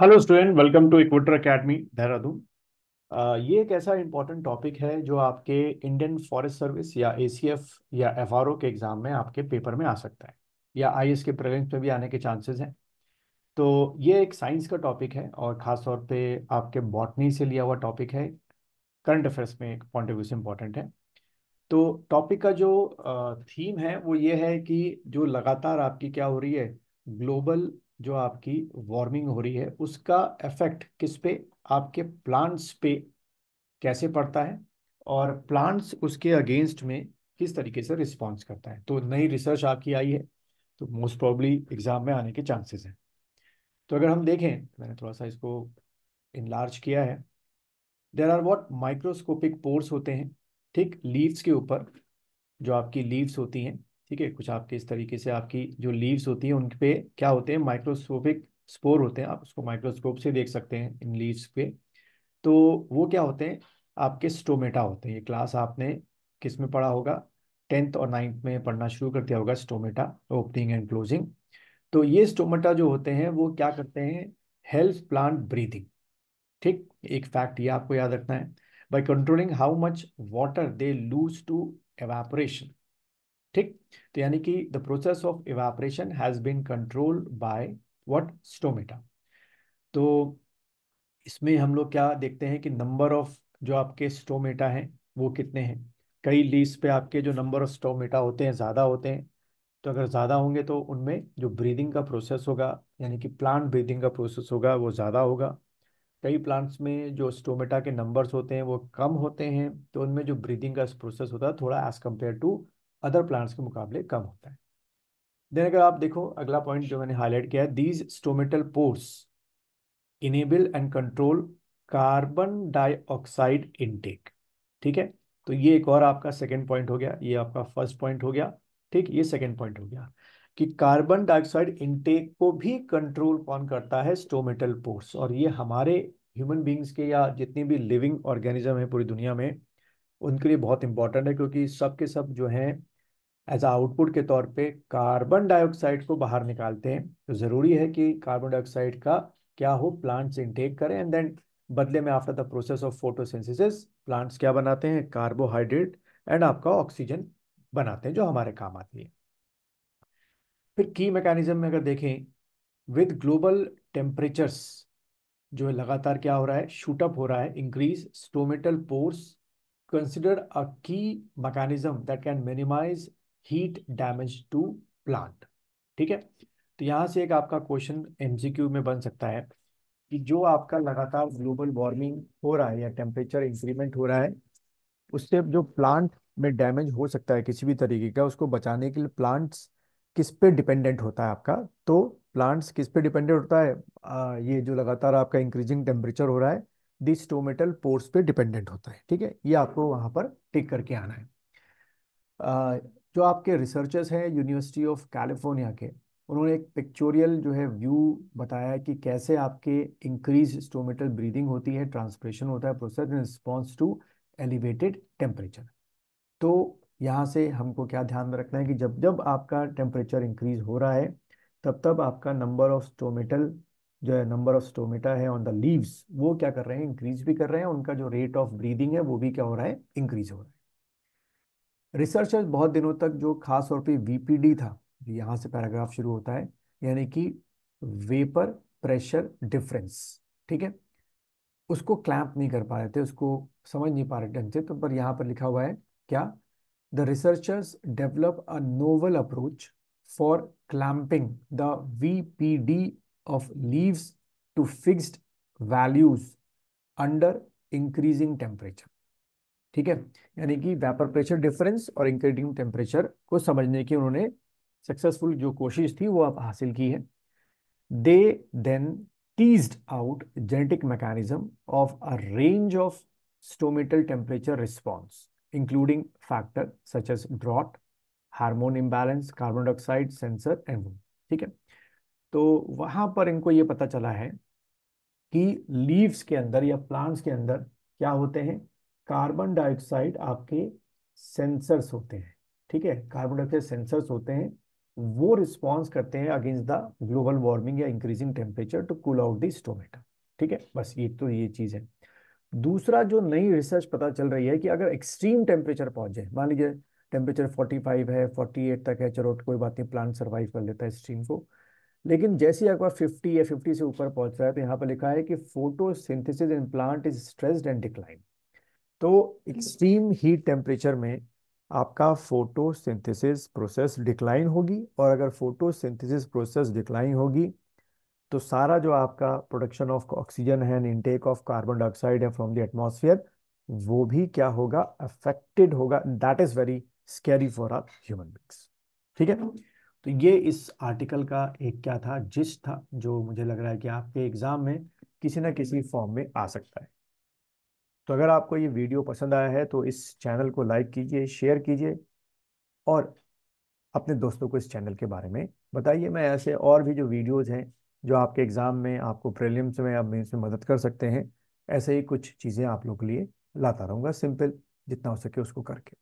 Hello student welcome to Equator Academy Dehradun ये एक ऐसा इम्पोर्टेंट टॉपिक है जो आपके इंडियन फॉरेस्ट सर्विस या एसीएफ या एफआरओ के एग्ज़ाम में आपके पेपर में आ सकता है, या आईएएस के प्रीलिम्स में भी आने के चांसेस हैं। तो ये एक साइंस का टॉपिक है और ख़ास तौर पे आपके बॉटनी से लिया हुआ टॉपिक है। करंट अफेयर्स में एक पॉइंट ऑफ़ व्यू से इम्पोर्टेंट है। तो टॉपिक का जो थीम है वो ये है कि जो लगातार आपकी क्या हो रही है ग्लोबल जो आपकी वार्मिंग हो रही है, उसका इफ़ेक्ट किस पे? आपके प्लांट्स पे कैसे पड़ता है? और प्लांट्स उसके अगेंस्ट में किस तरीके से रिस्पॉन्स करता है? तो नई रिसर्च आपकी आई है तो मोस्ट प्रॉब्ली एग्ज़ाम में आने के चांसेस हैं। तो अगर हम देखें, मैंने थोड़ा सा इसको इनलार्ज किया है। There are what microscopic pores होते हैं, ठीक? लीव्स के ऊपर जो आपकी लीव्स होती हैं ठीक है? कुछ आपके इस तरीके से आपकी जो लीव्स होती हैं, उन पे क्या होते हैं? माइक्रोस्कोपिक स्पोर होते हैं। आप उसको माइक्रोस्कोप से देख सकते हैं इन लीव्स पे। तो वो क्या होते हैं? आपके स्टोमेटा होते हैं। ये क्लास आपने किसमें पढ़ा होगा? टेंथ और नाइन्थ में पढ़ना शुरू कर दिया होगा स्टोमेटा, ओपनिंग एंड क्लोजिंग। तो ये स्टोमेटा जो होते हैं, वो क्या करते हैं? Help plant breathing. ठीक? एक फैक्ट ये आपको याद रखना है। By controlling how much water they lose to evaporation. ठीक? तो यानी कि the process of evaporation has been controlled by what stomata तो इसमें हम लोग क्या देखते हैं कि नंबर ऑफ़ जो आपके स्टोमेटा हैं, वो कितने हैं? कई लीज पे आपके जो नंबर ऑफ़ स्टोमेटा होते हैं, ज़्यादा होते हैं। तो अगर ज़्यादा होंगे तो उनमें जो ब्रीदिंग का प्रोसेस होगा, यानी कि प्लांट ब्रीदिंग का प्रोसेस होगा, वो ज़्यादा होगा। कई प्लांट्स में जो स्टोमेटा के नंबर्स होते हैं, वो कम होते हैं। तो उनमें जो ब्रीदिंग का प्रोसेस होता है, थोड़ा as compare to other plants के मुकाबले कम होता है। देन अगर आप देखो, अगला पॉइंट जो मैंने हाईलाइट किया है these stomatal pores enable and control carbon dioxide intake ठीक है? तो ये एक और आपका सेकेंड पॉइंट हो गया, ये आपका फ़र्स्ट पॉइंट हो गया। ठीक, ये सेकेंड पॉइंट हो गया कि कार्बन डाइऑक्साइड इनटेक को भी कंट्रोल कौन करता है? स्टोमेटल पोर्स और ये हमारे ह्यूमन बींग्स के या जितनी भी लिविंग ऑर्गेनिज्म है पूरी दुनिया में, उनके लिए बहुत इंपॉर्टेंट है, क्योंकि सब के सब जो हैं एज आउटपुट के तौर पे कार्बन डाइऑक्साइड को बाहर निकालते हैं तो ज़रूरी है कि कार्बन डाइऑक्साइड का क्या हो, प्लांट्स इनटेक करें एंड देन बदले में after the process of photosynthesis plants क्या बनाते हैं कार्बोहाइड्रेट एंड आपका ऑक्सीजन बनाते हैं, जो हमारे काम आती है। फिर की मैकेनिज्म में अगर देखें विद ग्लोबल टेम्परेचर्स जो है लगातार क्या हो रहा है शूटअप हो रहा है increase stomatal pores consider a key mechanism that can minimize heat damage to plant ठीक है? तो यहाँ से एक आपका क्वेश्चन एमसीक्यू में बन सकता है कि जो आपका लगातार ग्लोबल वार्मिंग हो रहा है या टेम्परेचर इंक्रीमेंट हो रहा है उससे जो प्लांट में डैमेज हो सकता है किसी भी तरीके का उसको बचाने के लिए प्लांट्स किस पे डिपेंडेंट होता है आपका? तो प्लांट्स किस पे डिपेंडेंट होता है? आ, ये जो लगातार आपका इंक्रीजिंग टेम्परेचर हो रहा है दिस टोमेटल पोर्स पे डिपेंडेंट होता है। ठीक है? ये आपको वहाँ पर टिक करके आना है। आ, जो आपके रिसर्चर्स हैं यूनिवर्सिटी ऑफ़ कैलिफ़ोर्निया के, उन्होंने एक पिक्चोरियल जो है व्यू बताया है कि कैसे आपके इंक्रीज स्टोमेटल ब्रीदिंग होती है ट्रांसप्रेशन होता है process in response to elevated temperature तो यहाँ से हमको क्या ध्यान में रखना है कि जब जब आपका टेम्परेचर इंक्रीज हो रहा है, तब तब आपका नंबर ऑफ़ स्टोमेटल जो है नंबर ऑफ़ स्टोमेटा है ऑन द लीव्स वो क्या कर रहे हैं इंक्रीज भी कर रहे हैं, उनका जो रेट ऑफ़ ब्रीदिंग है, वो भी क्या हो रहा है इंक्रीज हो रहा है। रिसर्चर्स बहुत दिनों तक जो खास तौर पे वीपीडी था, यहाँ से पैराग्राफ शुरू होता है, यानी कि वेपर प्रेशर डिफरेंस, ठीक है? उसको क्लैंप नहीं कर पा रहे थे, उसको समझ नहीं पा रहे ढंग से तो पर यहाँ पर लिखा हुआ है, क्या? The researchers develop a novel approach for clamping the VPD of leaves to fixed values under increasing temperature. ठीक है? यानी कि वेपर प्रेशर डिफरेंस और इंक्रीजिंग टेम्परेचर को समझने की उन्होंने सक्सेसफुल जो कोशिश थी वो अब हासिल की है। They then teased out genetic mechanism of a range of stomatal temperature response, including factors such as drought, hormone imbalance carbon dioxide sensor and ठीक है? तो वहाँ पर इनको ये पता चला है कि लीव्स के अंदर या प्लांट्स के अंदर क्या होते हैं? कार्बन डाइऑक्साइड आपके सेंसर्स होते हैं, ठीक है? कार्बन डाइऑक्साइड सेंसर्स होते हैं, वो रिस्पॉन्स करते हैं अगेंस्ट द ग्लोबल वार्मिंग या increasing temperature to cool out the stomata, ठीक है? बस ये तो ये चीज़ है। दूसरा जो नई रिसर्च पता चल रही है कि अगर एक्सट्रीम टेम्परेचर पहुँच जाए, मान लीजिए टेम्परेचर 45 है 48 तक है, चलो कोई बात नहीं, प्लांट सर्वाइव कर लेता है स्ट्रीम को, लेकिन जैसे ही अगर 50 या 50 से ऊपर पहुँच रहा है तो यहाँ पर लिखा है कि photosynthesis in plant is stressed and decline. तो एक्सट्रीम हीट टेम्परेचर में आपका फोटोसिंथेसिस प्रोसेस डिक्लाइन होगी और अगर फोटोसिंथेसिस प्रोसेस डिक्लाइन होगी तो सारा जो आपका प्रोडक्शन ऑफ़ ऑक्सीजन है and intake of carbon dioxide है फ्रॉम द एटमॉस्फेयर वो भी क्या होगा? अफेक्टेड होगा। That is very scary for our human beings ठीक है? तो ये इस आर्टिकल का एक क्या था? जिस था, जो मुझे लग रहा है कि आपके एग्ज़ाम में किसी ना किसी फॉर्म में आ सकता है। तो अगर आपको ये वीडियो पसंद आया है तो इस चैनल को लाइक कीजिए, शेयर कीजिए और अपने दोस्तों को इस चैनल के बारे में बताइए। मैं ऐसे और भी जो वीडियोज़ हैं, जो आपके एग्ज़ाम में, आपको प्रेलियम्स में, आप मेंस में मदद कर सकते हैं, ऐसे ही कुछ चीज़ें आप लोग के लिए लाता रहूँगा सिंपल, जितना हो सके उसको करके।